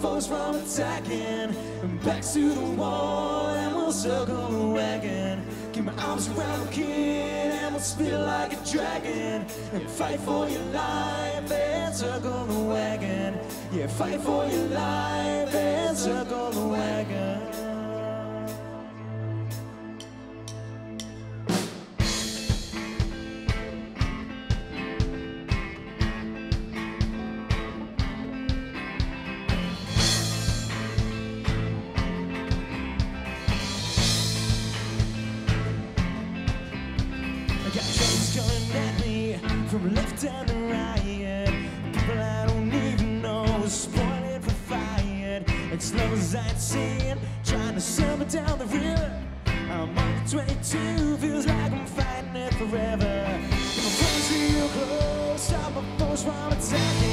foes from attacking. Back to the wall, and we'll circle the wagon. Keep my arms around the kid, and we'll spit like a dragon. And fight for your life, and circle the wagon. Yeah, fight for your life, and circle the wagon. Left and right. People I don't even know, spoiling for fight. It's lovers I'd seen trying to sell me down the river. I'm on the 22, feels like I'm fighting it forever. My friends real close, stop my foes from attacking.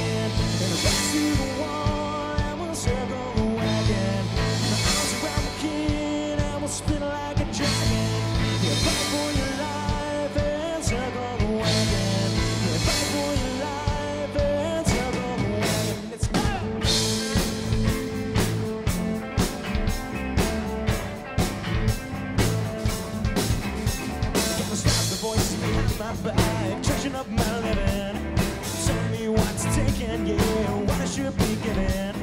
My living. Me what's taken, yeah, what I should be getting.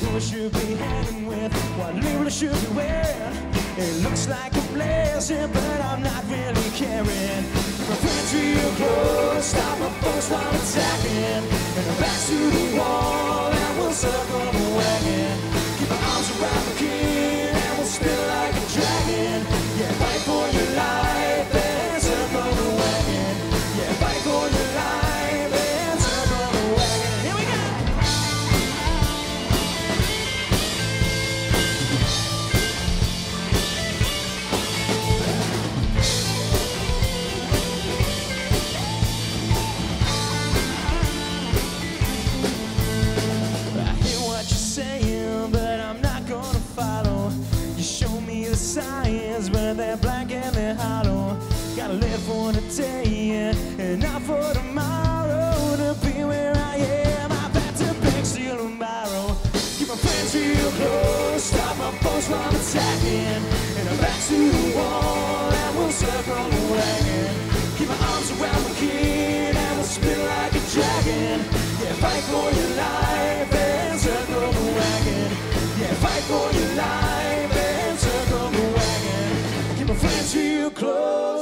Who I should be hanging with, what label should be wearing. It looks like a blessing, but I'm not really caring. They're blank and they're hollow. Gotta live for today and not for tomorrow. To be where I am, I've had to beg, and borrow. Keep my friends real close, stop my foes from attacking.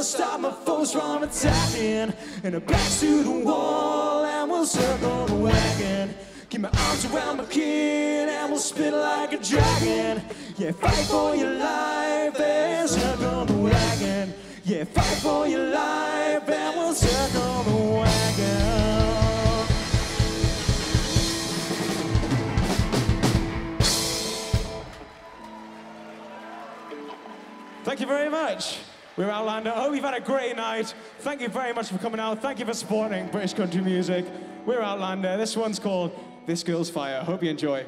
Stop my foes from attacking. And I'm back to the wall, and we'll circle the wagon. Keep my arms around my kid, and we'll spin like a dragon. Yeah, fight for your life and circle the wagon. Yeah, fight for your life, and we'll circle the wagon. Thank you very much. We're Outlander. Oh, I hope you've had a great night. Thank you very much for coming out. Thank you for supporting British country music. We're Outlander. This one's called This Girl's Fire. Hope you enjoy.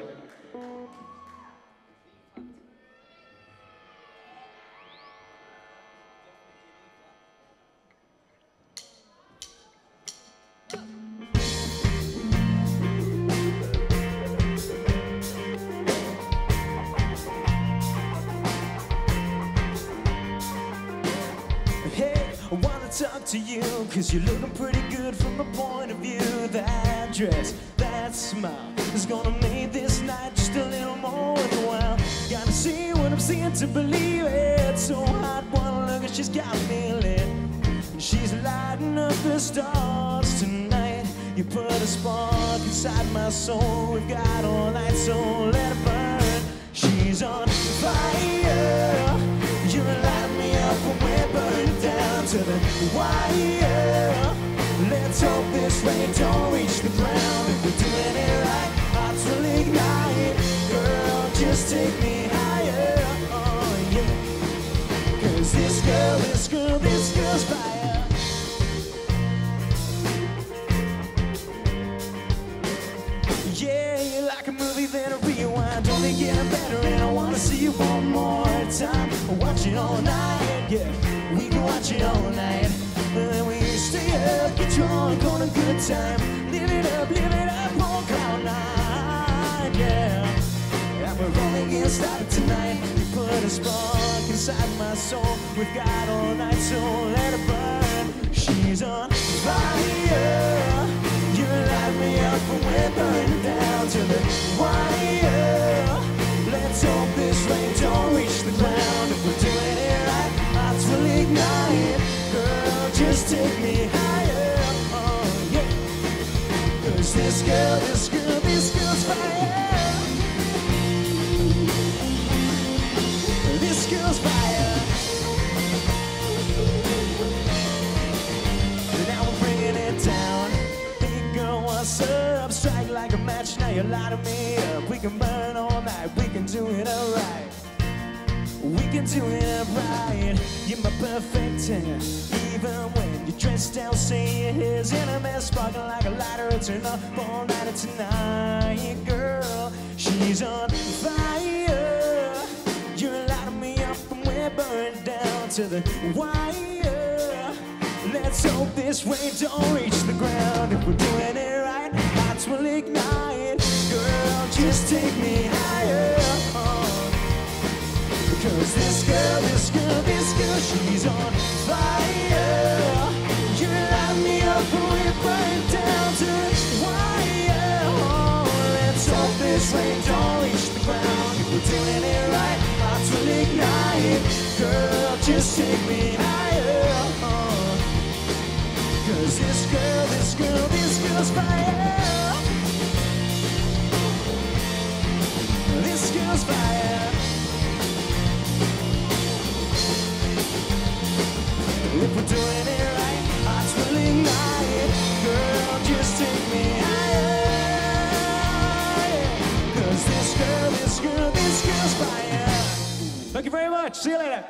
Talk to you, cause you're looking pretty good from the point of view. That dress, that smile is gonna make this night just a little more worthwhile. Gotta see what I'm seeing to believe it. So hot, one look, and she's got me lit. She's lighting up the stars tonight. You put a spark inside my soul. We've got all night, so let it burn. She's on fire. To the wire. Let's hope this rain don't reach the ground. If we're doing it right, hearts will ignite. Girl, just take me higher. Oh, yeah. Cause this girl, this girl, this girl's fire. Yeah, you're like a movie that I rewind. Only getting better, and I wanna see you one more time. Watch it all night, yeah. Can all night. And we stay up, get drunk on a good time. Live it up, live it up on cloud nine, yeah. And we're get started tonight. You put a spark inside my soul. We've got all night, so let it burn. Just take me higher. Oh, yeah. Cause this girl, this girl, this girl's fire. This girl's fire. Now we're bringing it down. Big girl, what's up? Strike like a match, now you're lighting me up. We can burn all night, we can do it alright. We can do it right. You're my perfect ten. Even when you're dressed down, say your hair's in a mess, sparkling like a lighter. It's up all night tonight, girl. She's on fire. You're lighting me up and we're burned down to the wire. Let's hope this rain don't reach the ground. If we're doing it right, hearts will ignite. Girl, just take me higher. Oh. Cause this girl, this girl, this girl, she's on hope don't reach the ground. If we're doing it right, hearts will ignite. Girl, just take me higher. Cause this girl, this girl, this girl's fire. This girl's fire. Thank you very much. See you later.